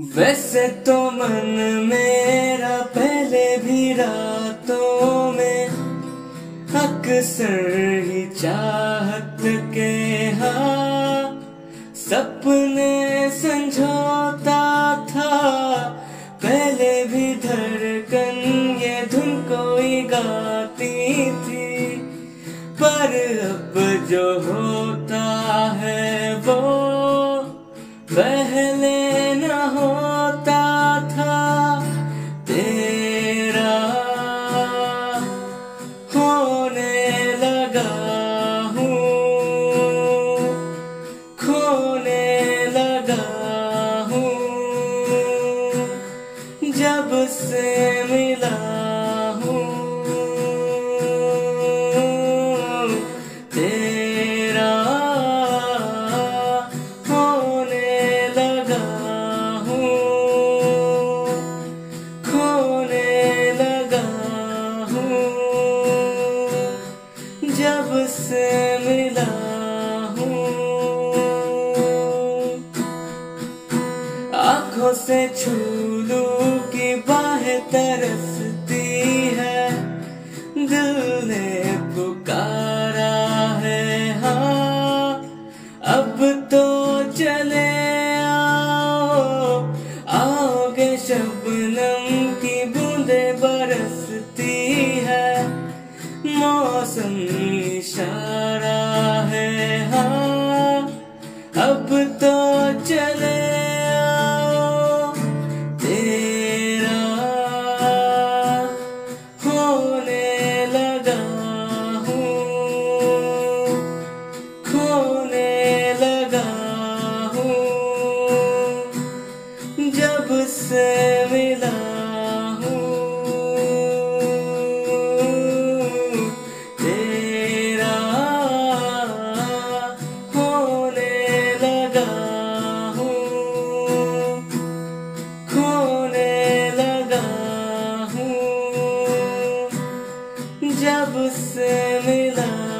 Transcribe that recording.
वैसे तो मन मेरा पहले भी रातों में अक्सर ही चाहत के हाँ सपने संझोता था। पहले भी धड़कन ये धुन कोई गाती थी, पर अब जो होता है वो पहले से मिला हूँ। तेरा होने लगा हूँ। खोने लगा हूँ। जब से मिला आँखों से छू लूँ। की बाहें तरसती है। दिल ने पुकारा है हाँ। अब तो चले आओ। आओगे शबनम की बूंदे बरसती है। मौसम जब से मिला हूँ। तेरा होने लगा हूँ। खोने लगा हूँ। जब से मिला